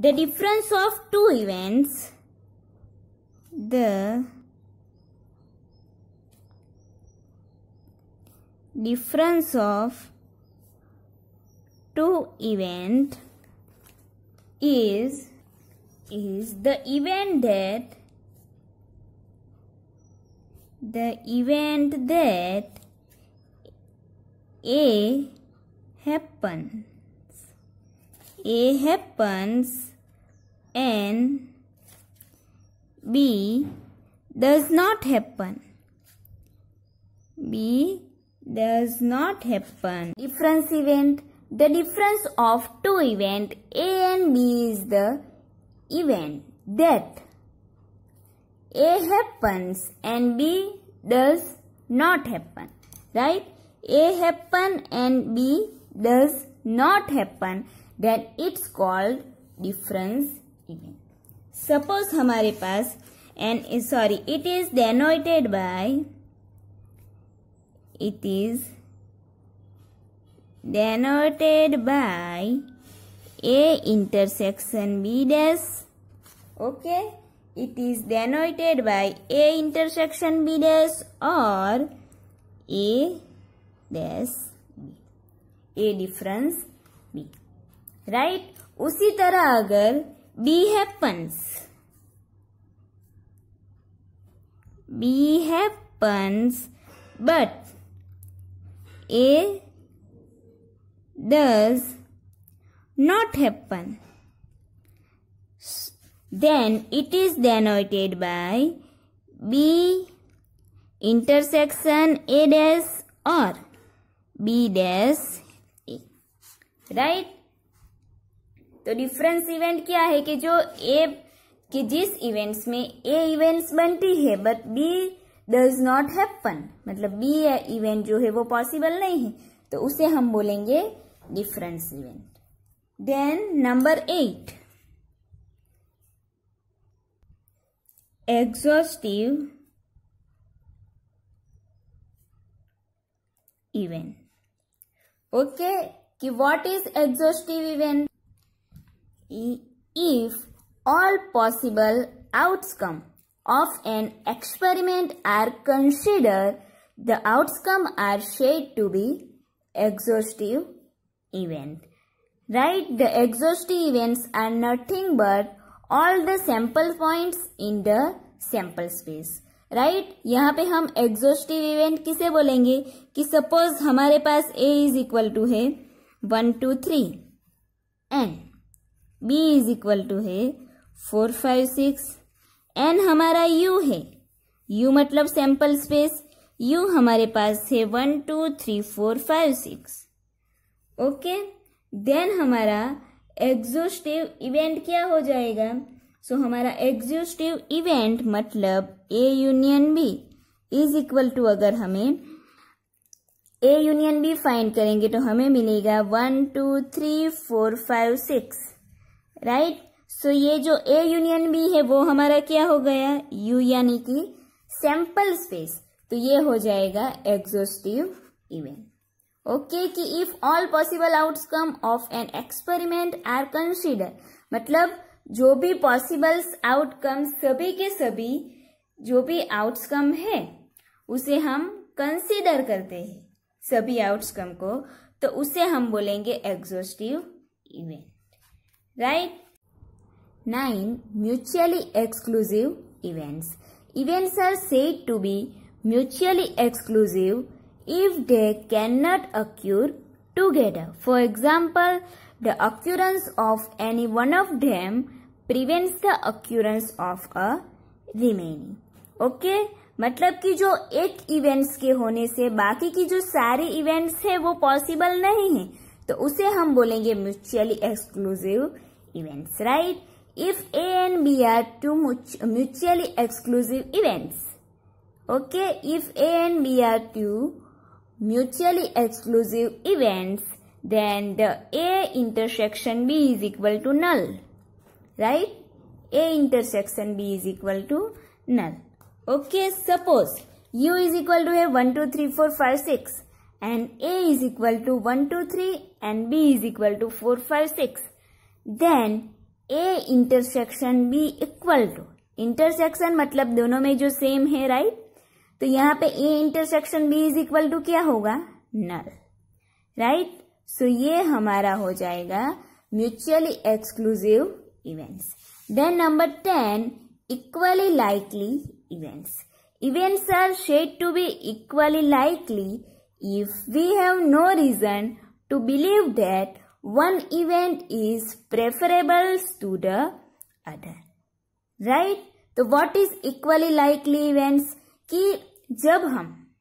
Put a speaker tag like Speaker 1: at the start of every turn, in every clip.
Speaker 1: the difference of two events. The difference of two event is is the event that the event that A happens. A happens and B does not happen B does not happen difference event the difference of two event A and B is the event that A happens and B does not happen. Right? A happen and B does not happen. Then it's called difference even suppose हमारे पास an sorry it is denoted by it is denoted by A intersection B dash okay it is denoted by A intersection B dash और A dash B A difference B right उसी तरह अगर B happens B happens but A does not happen. Then it is denoted by B intersection A dash or B dash A. Right? तो difference event क्या है कि जो ए कि जिस इवेंट्स में ए इवेंट्स बनती है but B does not happen मतलब बी इवेंट जो है वो पॉसिबल नहीं है तो उसे हम बोलेंगे difference event then number eight 8. Event okay Okay, what is exhaustive event? If all possible outcome of an experiment are considered, the outcome are said to be exhaustive event. Write the exhaustive events are nothing but all the sample points in the sample space. Right right? यहाँ पे हम exhaustive event किसे बोलेंगे कि suppose हमारे पास A is equal to है one two three and B is equal to है फोर फाइव सिक्स एन हमारा यू है। यू मतलब सैंपल स्पेस यू हमारे पास है one two three four five six okay then हमारा एग्जोस्टिव इवेंट क्या हो जाएगा? सो so, हमारा एग्जोस्टिव इवेंट मतलब A union B is equal to अगर हमें ए यूनियन बी फाइंड करेंगे तो हमें मिलेगा one two three four five six right? So ये जो ए यूनियन बी है, वो हमारा क्या हो गया? यू यानी कि सैंपल स्पेस तो ये हो जाएगा एग्जोस्टिव इवेंट ओके कि if all possible outcome of an experiment are consider मतलब जो भी पॉसिबल आउटकम सभी के सभी जो भी आउटकम है, उसे हम कंसिडर करते हैं, सभी आउटकम को तो उसे हम बोलेंगे exhaustive event right nine mutually exclusive events events are said to be mutually exclusive if they cannot occur together. For example, the occurrence of any one of them prevents the occurrence of a remaining. Okay? मतलब कि जो एक events के होने से बाकी की जो सारे इवेंट्स है वो पॉसिबल नहीं है तो उसे हम बोलेंगे mutually exclusive events, right? If A and B are two mutually exclusive events. Okay, if A and B are two mutually exclusive events, then the A intersection B is equal to null, right? A intersection B is equal to null. Okay, suppose U is equal to a 1, 2, 3, 4, 5, 6 and A is equal to 1, 2, 3 and B is equal to 4, 5, 6. Then A intersection B equal to intersection मतलब दोनों में जो same है right तो यहाँ पे A intersection B is equal to क्या होगा? नल राइट सो ये हमारा हो जाएगा mutually exclusive events then number ten equally likely events events are said to be equally likely if we have no reason to believe that one event is preferable to the other, right? तो what is equally likely events कि जब हम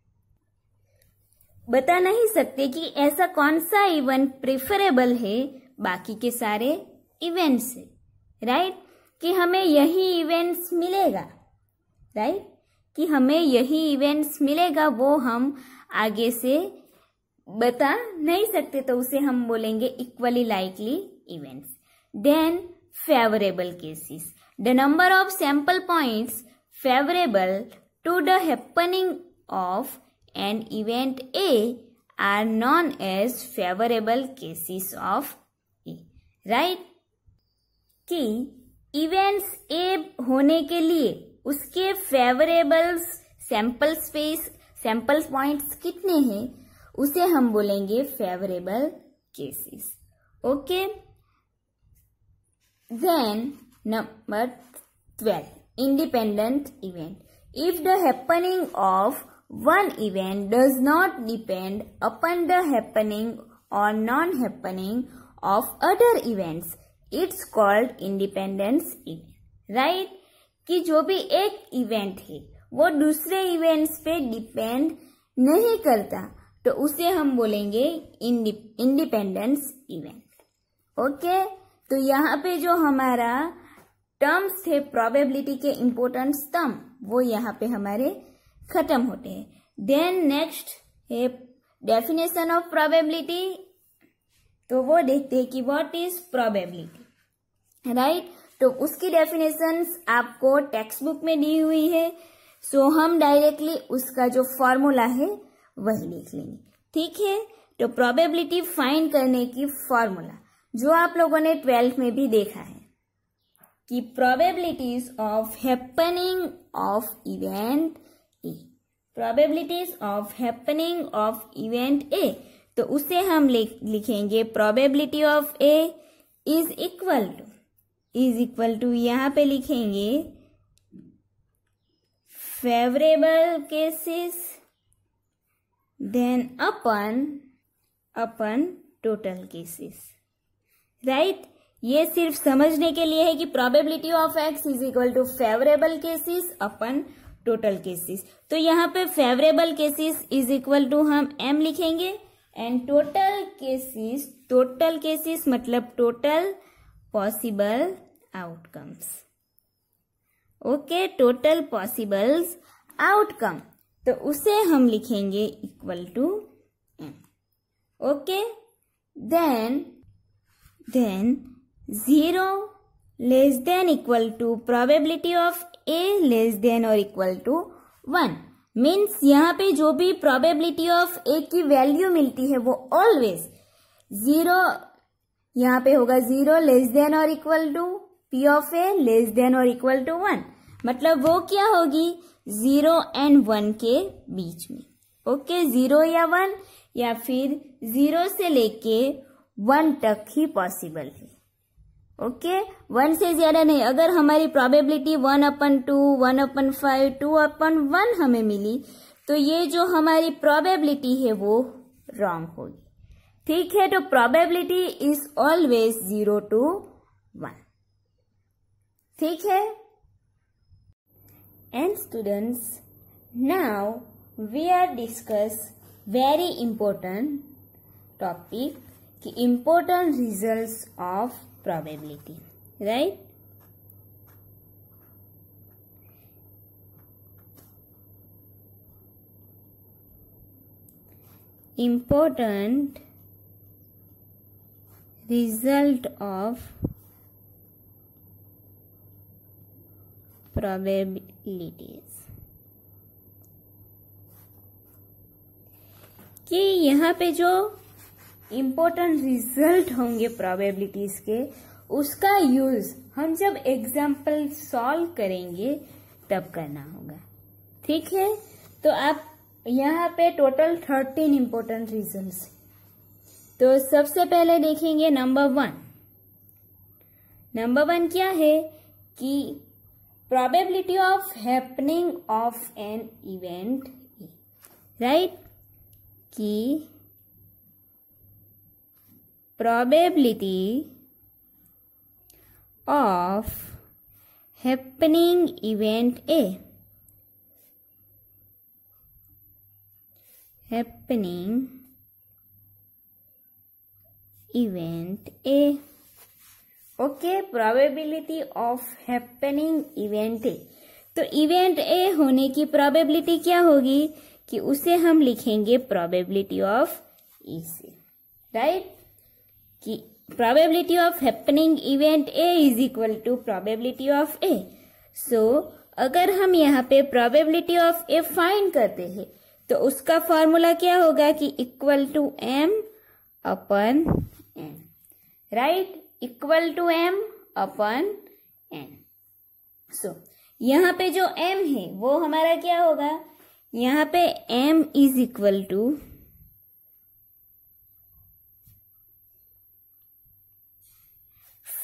Speaker 1: बता नहीं सकते कि ऐसा कौन सा इवेंट प्रेफरेबल है बाकी के सारे इवेंट से राइट कि हमें यही इवेंट्स मिलेगा राइट कि हमें यही इवेंट्स मिलेगा, वो हम आगे से बता नहीं सकते तो उसे हम बोलेंगे equally likely events then favourable cases the number of sample points favourable to the happening of an event A are known as favourable cases of A right कि इवेंट्स ए होने के लिए उसके favourable sample space sample points कितने हैं? उसे हम बोलेंगे favourable cases okay then number twelve independent event if the happening of one event does not depend upon the happening और non happening of other events it's called independence event right कि जो भी एक इवेंट है, वो दूसरे events पे depend नहीं करता। तो उसे हम बोलेंगे इंडिपेंडेंस इवेंट ओके तो यहाँ पे जो हमारा टर्म्स थे प्रोबेबिलिटी के इम्पोर्टेंस टर्म वो यहाँ पे हमारे खत्म होते हैं. देन नेक्स्ट है डेफिनेशन ऑफ़ प्रोबेबिलिटी तो वो देखते हैं कि व्हाट इज़ प्रोबेबिलिटी राइट तो उसकी डेफिनेशन आपको टेक्स्ट बुक में दी हुई है. सो so, हम डायरेक्टली उसका जो फॉर्मूला है वही लिख लेंगे। ठीक है? तो प्रोबेबिलिटी फाइंड करने की फॉर्मूला जो आप लोगों ने ट्वेल्थ में भी देखा है, कि probabilities of happening of event A probabilities of happening of event A तो उसे हम लिखेंगे probability of A is equal to is equal to यहाँ पे लिखेंगे favourable cases then upon upon total cases. Right? ये सिर्फ़ समझने के लिए है कि probability of X is equal to favourable cases upon total cases तो यहाँ पे favourable cases is equal to हम एम लिखेंगे and total cases total cases मतलब total possible outcomes okay total possibles outcome तो उसे हम लिखेंगे equal to m okay then then zero less than equal to probability of A less than और equal to one means यहाँ पे जो भी प्रोबेबिलिटी ऑफ़ ए की वैल्यू मिलती है वो ऑलवेज ज़ीरो यहाँ पे होगा ज़ीरो लेस देन और equal to P of A less than और इक्वल टू वन मतलब वो क्या होगी? ज़ीरो एंड वन के बीच में। ओके, ज़ीरो या वन या फिर ज़ीरो से लेके वन तक ही पॉसिबल है। ओके, वन से ज़्यादा नहीं। अगर हमारी probability one upon two, one upon five, two upon one हमें मिली तो ये जो हमारी प्रोबेबिलिटी है वो रॉन्ग होगी। ठीक है तो probability is always zero to one ठीक है? and students, now we are discuss very important topic the important results of probability right? Important result of probability. Probabilities कि यहाँ पे जो इम्पोर्टेंट रिज़ल्ट होंगे प्रोबेबिलिटीज के, उसका यूज़ हम जब एग्ज़ाम्पल सॉल्व करेंगे, तब करना होगा। ठीक है? तो आप यहाँ पे टोटल थर्टीन इंपॉर्टेंट रीजंस तो सबसे पहले देखेंगे नंबर वन नंबर वन क्या है? कि probability of happening of an event A. right कि probability of happening event A happening event A okay probability of happening event A तो इवेंट ए होने की प्रोबेबिलिटी क्या होगी? कि उसे हम लिखेंगे प्रोबेबिलिटी ऑफ़ ई से राइट कि probability of happening event A is equal to probability of A so अगर हम यहाँ पे प्रोबेबिलिटी ऑफ़ ए फाइंड करते हैं तो उसका फॉर्मूला क्या होगा कि equal to m upon n right equal to m upon n. So यहाँ पे जो m है, वो हमारा क्या होगा? यहाँ पे m is equal to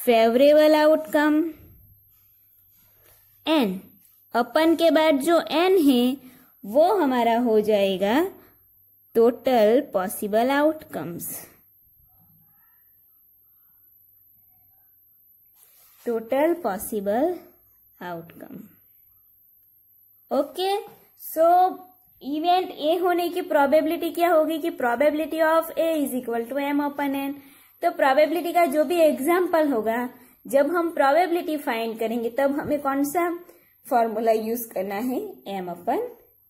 Speaker 1: favourable outcome n upon के बाद जो n है, वो हमारा हो जाएगा total possible outcomes. Total possible outcome. Okay so event A होने की प्रोबेबिलिटी क्या होगी कि probability of A is equal to m upon n तो प्रोबेबिलिटी का जो भी एग्ज़ाम्पल होगा, जब हम प्रोबेबिलिटी फाइंड करेंगे, तब हमें कौन सा फॉर्मूला यूज़ करना है? एम अपन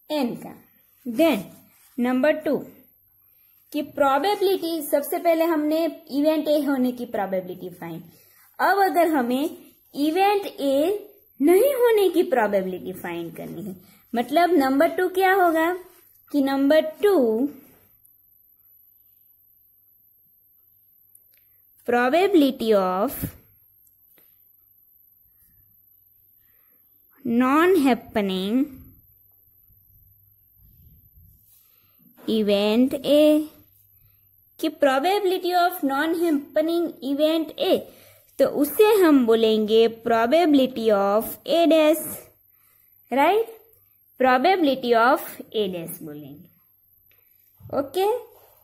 Speaker 1: एन का। देन नंबर टू कि प्रोबेबिलिटी सबसे पहले हमने इवेंट ए होने की प्रोबेबिलिटी फाइंड अब अगर हमें इवेंट ए नहीं होने की प्रोबेबिलिटी फाइंड करनी है मतलब नंबर टू क्या होगा? कि number two probability of non happening event A कि probability of non happening event A तो उसे हम बोलेंगे probability of A dash right probability of A dash बोलेंगे। ओके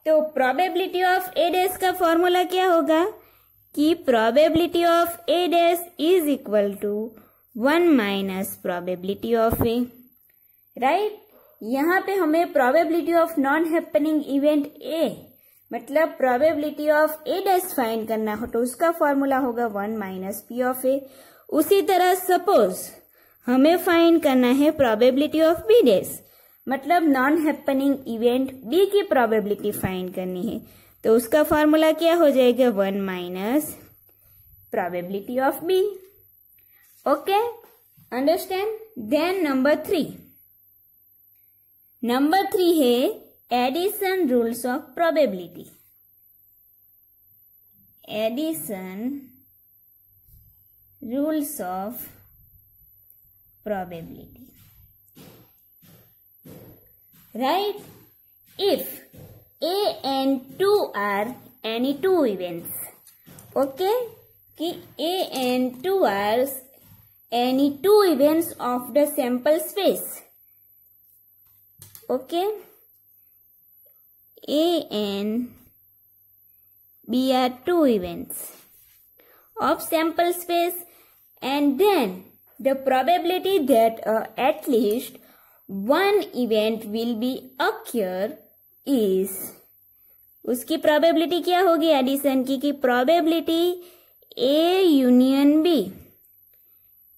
Speaker 1: तो प्रोबेबिलिटी ऑफ़ ए डैश का फॉर्मूला क्या होगा? कि probability of A dash is equal to one minus probability of A right यहाँ पे हमें probability of non happening event A मतलब probability of A dash find करना हो तो उसका फॉर्मूला होगा one minus P of A उसी तरह सपोज़ हमें फाइंड करना है प्रोबेबिलिटी ऑफ़ बी डैश मतलब नॉन हैपनिंग इवेंट बी की प्रोबेबिलिटी फाइंड करनी है. तो उसका फॉर्मूला क्या हो जाएगा? One minus probability of B okay understand then number three number three है addition rules of probability. Addition rules of probability. Right? If a and 2 are any two events okay? कि a and 2 are any two events of the sample space okay a and B are two events of sample space and then the probability that uh, at least one event will be occur is उसकी probability क्या होगी addition की कि probability A union B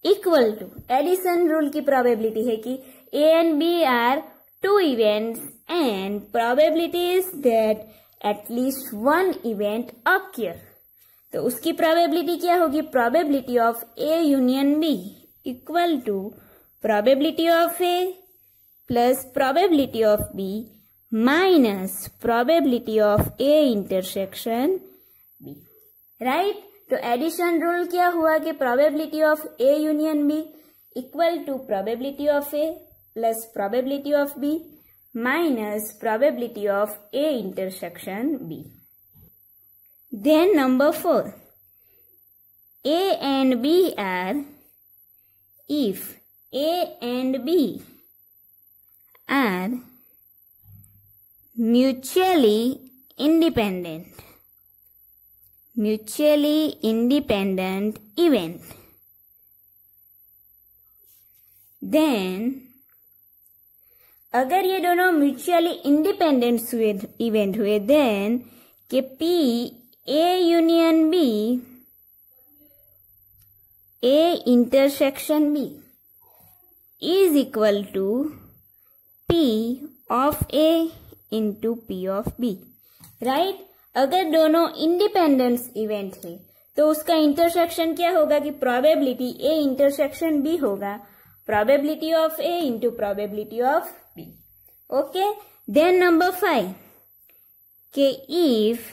Speaker 1: equal to addition rule की probability है कि A and B are two events and probabilities that at least one event occur. तो उसकी प्रोबेबिलिटी क्या होगी? Probability of A union B equal to probability of A plus probability of B minus probability of A intersection B right तो addition rule क्या हुआ कि probability of A union B equal to probability of A plus probability of B minus probability of A intersection B. Then number 4. A and B are if A and B are mutually independent mutually independent event then अगर ये दोनों mutually independent event हुए then के P A union B A intersection B is equal to P of A into P of B right अगर दोनों independence event है तो उसका इंटरसेक्शन क्या होगा कि प्रोबेबिलिटी ए इंटरसेक्शन बी होगा probability of A into probability of Okay. Then number 5. Okay, if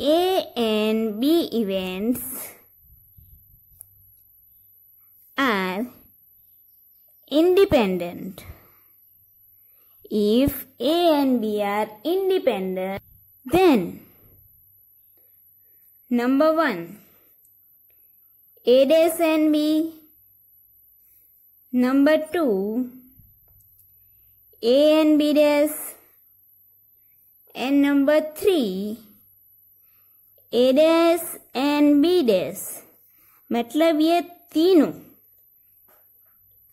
Speaker 1: A and B events are independent. If A and B are independent, then number 1. A dash and B. Number 2. A and B dash and number 3 A dash and B dash. मतलब ये तीनों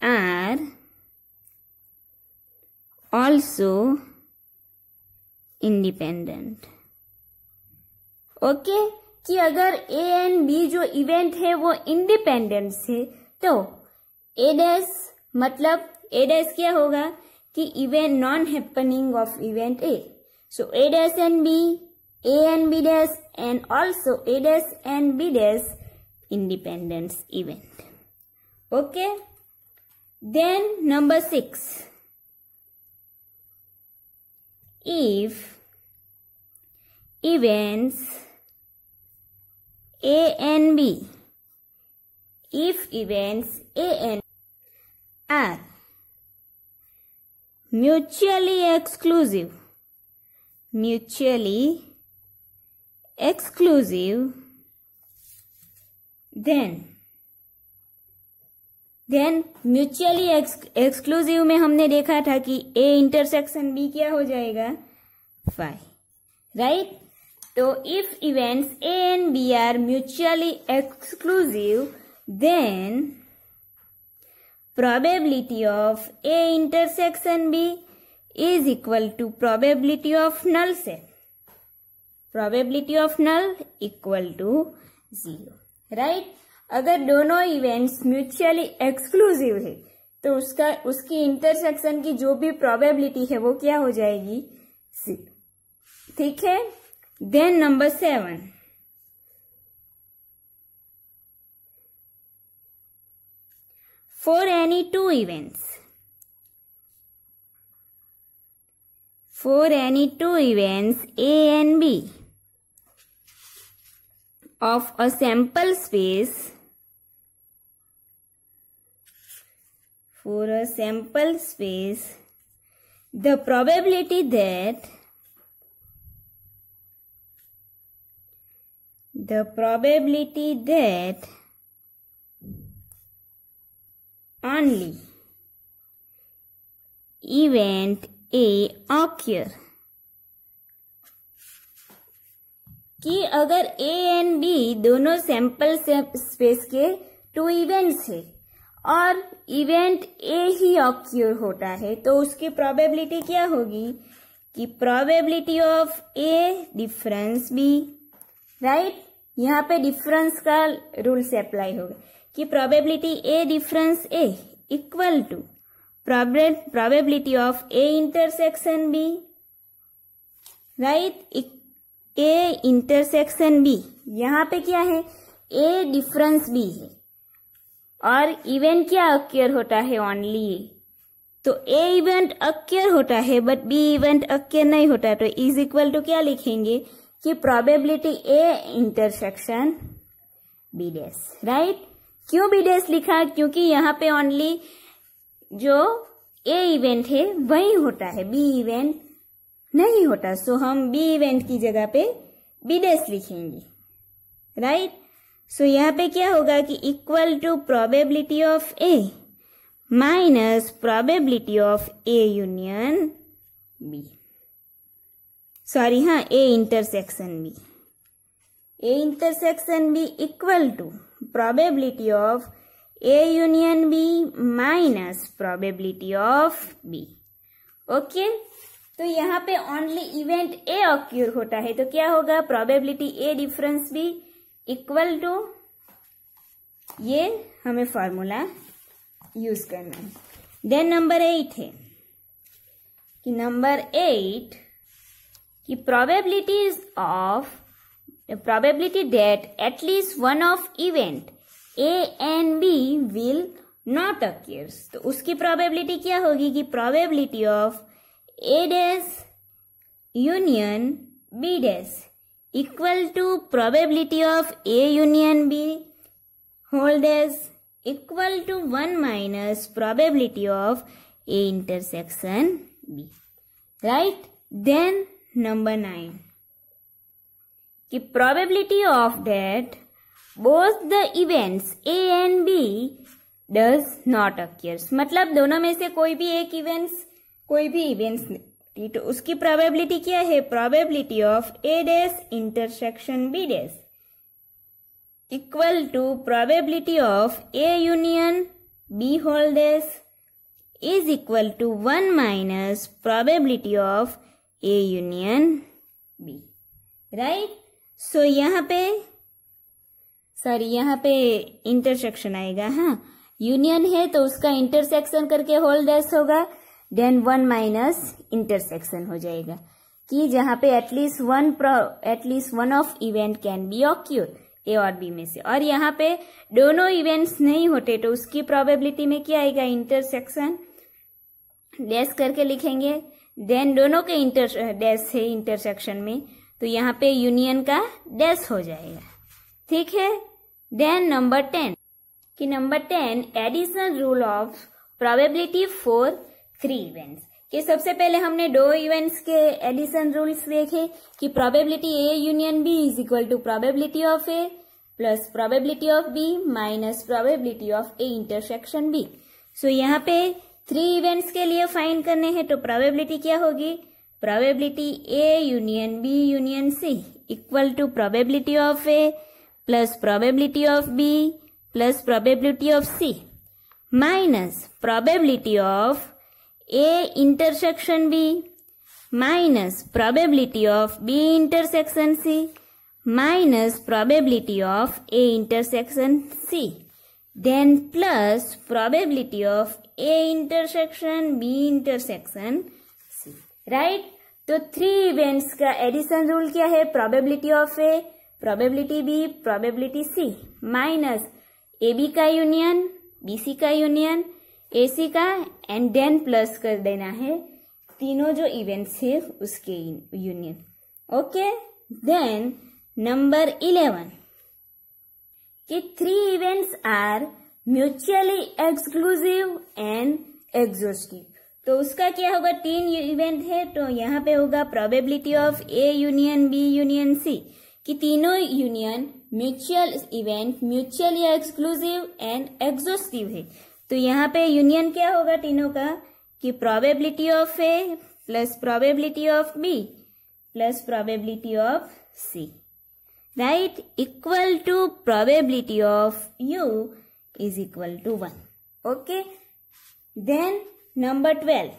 Speaker 1: are also independent okay कि अगर A and B जो event है वो independent है तो ए मतलब ए क्या होगा? कि event non happening of event A. So A dash and B, A and B dash and also A dash and B dash independence event. Okay. Then number 6. If events A and B if events A and B mutually exclusive, mutually exclusive, then then mutually exclusive में हमने देखा था कि A intersection B क्या हो जाएगा? Five right तो if events A and B are mutually exclusive then probability of A intersection B is equal to probability of null set probability of null equal to zero right अगर दोनों events mutually exclusive है तो उसका, उसकी intersection की जो भी probability है, वो क्या हो जाएगी? सी ठीक है? Then number seven for any two events. For any two events A and B of a sample space for a sample space the probability that the probability that only event A occur. कि अगर A and B दोनों sample space के two events है, और event A he occur होता है तो उसकी प्रोबेबिलिटी क्या होगी? कि probability of A difference B right यहाँ पे डिफरेंस का रूल से अप्लाई होगा। कि probability A difference A equal to probability of A intersection B right A intersection B यहाँ पे क्या है? ए डिफरेंस बी है। और इवेंट क्या अक्यर होता है ओनली तो ए इवेंट अक्यर होता है बट बी इवेंट अक्यर नहीं होता। तो इज़ इक्वल टू क्या लिखेंगे? कि probability A intersection B dash right क्यों बी डैश लिखा, क्योंकि यहाँ पे ओनली जो ए इवेंट है, वही होता है। बी इवेंट नहीं होता। सो हम बी इवेंट की जगह पे बी डैश लिखेंगे। राइट सो यहाँ पे क्या होगा कि equal to probability of A minus probability of A union B sorry हाँ A intersection B A intersection B equal to probability of A union B minus probability of B okay तो यहाँ पे only event A occur होता है। तो क्या होगा? Probability A difference B equal to ये हमें फॉर्मूला यूज़ करना है। देन नंबर एट है कि नंबर एट कि probabilities of probability that at least one of event A and B will not occurs तो उसकी प्रोबेबिलिटी क्या होगी कि probability of A dash union B dash equal to probability of A union B whole dash equal to 1 minus probability of A intersection B. Right? Then number 9. कि probability of that both the events A and B does not occurs. मतलब दोनों में से कोई भी एक events कोई भी events तो उसकी प्रोबेबिलिटी क्या है? Probability of A dash intersection B dash equal to probability of A union B whole dash is equal to one minus probability of A union B right so so, यहाँ पे sorry यहाँ पे intersection आएगा हाँ? Union है तो उसका intersection करके होल डैश होगा देन वन माइनस इंटरसेक्शन हो जाएगा। कि जहाँ पे at least one at least one of event can be occur A और बी में से। और यहाँ पे दोनों इवेंट्स नहीं होते तो उसकी प्रोबेबिलिटी में क्या आएगा? इंटरसेक्शन डैश करके लिखेंगे देन दोनों के इंटर डैश है इंटरसेक्शन में। तो यहाँ पे यूनियन का डैश हो जाएगा। ठीक है? देन नंबर टेन कि number ten additional rule of probability for three events कि सबसे पहले हमने दो इवेंट्स के एडिशन रूल्स देखे, कि probability A union B is equal to probability of A plus probability of B minus probability of A intersection B so यहाँ पे थ्री इवेंट्स के लिए फाइंड करने हैं तो प्रोबेबिलिटी क्या होगी? probability A union B union C equal to probability of A plus probability of B plus probability of C minus probability of A intersection B minus probability of B intersection C minus probability of A intersection C then plus probability of A intersection B intersection Right? तो three events का addition rule क्या है? Probability of A probability B probability C minus A B का union B C का union A C का and then plus कर देना है। तीनों जो इवेंट्स है, उसके union okay then number eleven कि three events are mutually exclusive and exhaustive तो उसका क्या होगा? तीन इवेंट है तो यहाँ पे होगा probability of A union B union C कि तीनों union mutual event mutually exclusive and exhaustive है। तो यहाँ पे यूनियन क्या होगा तीनों का? कि probability of A plus probability of B plus probability of C right equal to probability of U is equal to one okay then number twelve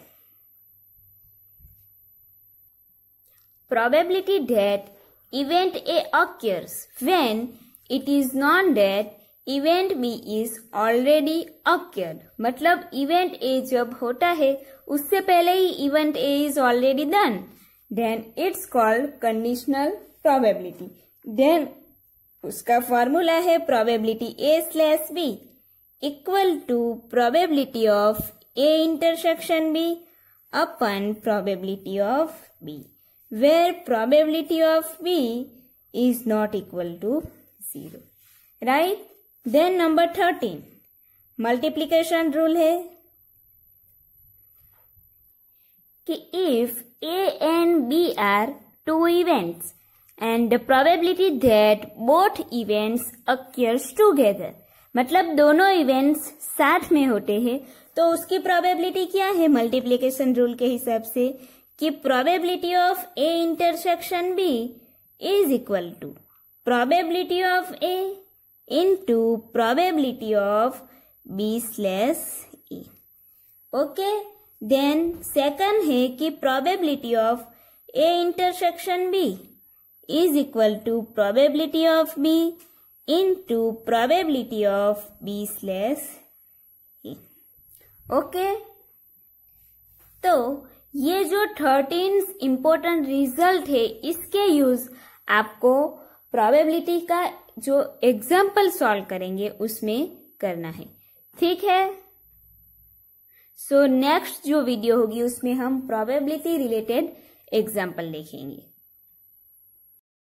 Speaker 1: probability that event A occurs when it is known that event B is already occurred मतलब event A जब होता है, उससे पहले ही event A is already done then it's called conditional probability then उसका formula है probability A slash B equal to probability of A intersection B upon probability of B where probability of B is not equal to zero right then number thirteen multiplication rule है कि if A and B are two events and the probability that both events occurs together मतलब दोनों events साथ में होते हैं तो उसकी प्रोबेबिलिटी क्या है? मल्टीप्लीकेशन रूल के हिसाब से कि probability of A intersection B is equal to probability of A into probability of B slash A okay then second है कि probability of A intersection B is equal to probability of B into probability of B slash okay? तो ये जो thirteen important result है इसके use आपको probability का जो एग्ज़ाम्पल सॉल्व करेंगे उसमें करना है। ठीक है? सो so, नेक्स्ट जो वीडियो होगी उसमें हम प्रोबेबिलिटी रिलेटेड एग्ज़ाम्पल देखेंगे।